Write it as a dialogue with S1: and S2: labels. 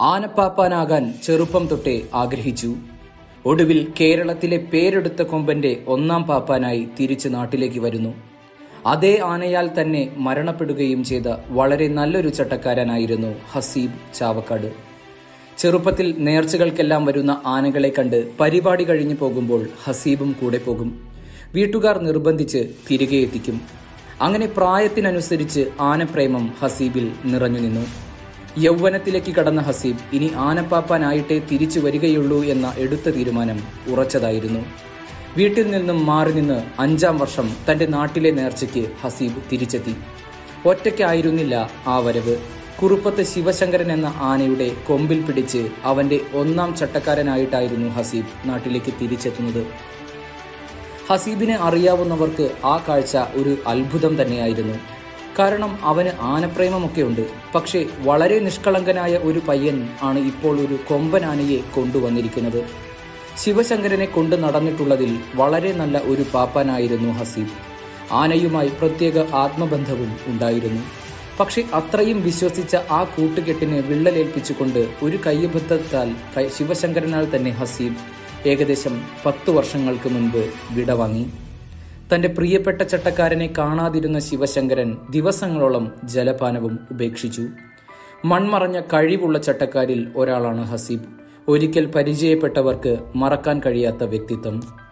S1: ആനപ്പാപ്പാനാകാൻ ചെറുപ്പം തൊട്ടേ ആഗ്രഹിച്ചു. ഒടുവിൽ കേരളത്തിലെ പേരെടുത്ത കൊമ്പന്റെ ഒന്നാം പാപ്പാനായി തിരിച്ചു നാട്ടിലേക്ക് വരുന്നു. അതേ ആനയാൽ തന്നെ മരണപ്പെടുകയും ചെയ്ത വളരെ നല്ലൊരു ചട്ടക്കാരനായിരുന്നു ഹസീബ് ചാവക്കാട്. ചെറുപ്പത്തിൽ നേർച്ചകൾക്കെല്ലാം വരുന്ന ആനകളെ കണ്ട് പരിപാടി കഴിഞ്ഞു പോകുമ്പോൾ ഹസീബും കൂടെ പോകും. വീട്ടുകാർ നിർബന്ധിച്ച് തിരികെ എത്തിക്കും. അങ്ങനെ പ്രായത്തിനനുസരിച്ച് ആനപ്രേമം ഹസീബിൽ നിറഞ്ഞു നിന്നു. യൗവനത്തിലേക്ക് കടന്ന ഹസീബ് ഇനി ആനപ്പാപ്പാനായിട്ടേ തിരിച്ചു വരികയുള്ളൂ എന്ന എടുത്ത തീരുമാനം ഉറച്ചതായിരുന്നു. വീട്ടിൽ നിന്നും മാറി നിന്ന് അഞ്ചാം വർഷം തന്റെ നാട്ടിലെ നേർച്ചയ്ക്ക് ഹസീബ് തിരിച്ചെത്തി. ഒറ്റയ്ക്കായിരുന്നില്ല ആ വരവ്. കുറുപ്പത്ത് ശിവശങ്കരൻ എന്ന ആനയുടെ കൊമ്പിൽ പിടിച്ച് അവന്റെ ഒന്നാം ചട്ടക്കാരനായിട്ടായിരുന്നു ഹസീബ് നാട്ടിലേക്ക് തിരിച്ചെത്തുന്നത്. ഹസീബിനെ അറിയാവുന്നവർക്ക് ആ കാഴ്ച ഒരു അത്ഭുതം തന്നെയായിരുന്നു. കാരണം അവന് ആനപ്രേമമൊക്കെ ഉണ്ട് പക്ഷേ വളരെ നിഷ്കളങ്കനായ ഒരു പയ്യൻ ആണ് ഇപ്പോൾ ഒരു കൊമ്പനാനയെ കൊണ്ടുവന്നിരിക്കുന്നത്. ശിവശങ്കരനെ കൊണ്ടു നടന്നിട്ടുള്ളതിൽ വളരെ നല്ല ഒരു പാപ്പാനായിരുന്നു ഹസീബ് ആനയുമായി പ്രത്യേക ആത്മബന്ധവും ഉണ്ടായിരുന്നു. പക്ഷെ അത്രയും വിശ്വസിച്ച ആ കൂട്ടുകെട്ടിനെ വിള്ളലേൽപ്പിച്ചുകൊണ്ട് ഒരു കയ്യബദ്ധത്താൽ ശിവശങ്കരനാൽ തന്നെ ഹസീബ് ഏകദേശം പത്തു വർഷങ്ങൾക്ക് മുൻപ് വിടവാങ്ങി തന്റെ പ്രിയപ്പെട്ട ചട്ടക്കാരനെ കാണാതിരുന്ന ശിവശങ്കരൻ ദിവസങ്ങളോളം ജലപാനവും ഉപേക്ഷിച്ചു. മൺമറഞ്ഞ കഴിവുള്ള ചട്ടക്കാരിൽ ഒരാളാണ് ഹസീബ്. ഒരിക്കൽ പരിചയപ്പെട്ടവർക്ക് മറക്കാൻ കഴിയാത്ത വ്യക്തിത്വം.